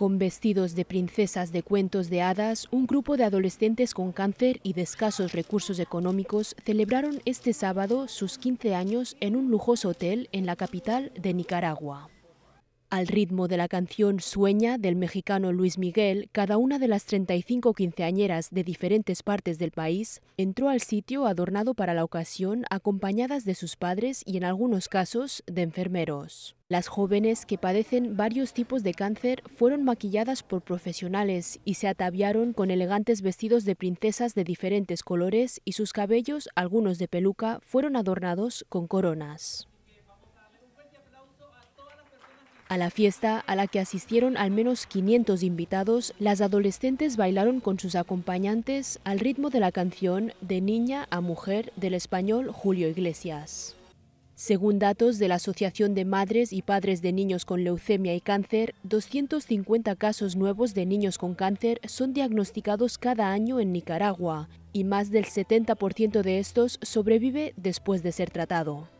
Con vestidos de princesas de cuentos de hadas, un grupo de adolescentes con cáncer y de escasos recursos económicos celebraron este sábado sus 15 años en un lujoso hotel en la capital de Nicaragua. Al ritmo de la canción Sueña del mexicano Luis Miguel, cada una de las 35 quinceañeras de diferentes partes del país entró al sitio adornado para la ocasión acompañadas de sus padres y en algunos casos de enfermeros. Las jóvenes que padecen varios tipos de cáncer fueron maquilladas por profesionales y se ataviaron con elegantes vestidos de princesas de diferentes colores y sus cabellos, algunos de peluca, fueron adornados con coronas. A la fiesta, a la que asistieron al menos 500 invitados, las adolescentes bailaron con sus acompañantes al ritmo de la canción De niña a mujer del español Julio Iglesias. Según datos de la Asociación de Madres y Padres de Niños con Leucemia y Cáncer, 250 casos nuevos de niños con cáncer son diagnosticados cada año en Nicaragua y más del 70% de estos sobrevive después de ser tratado.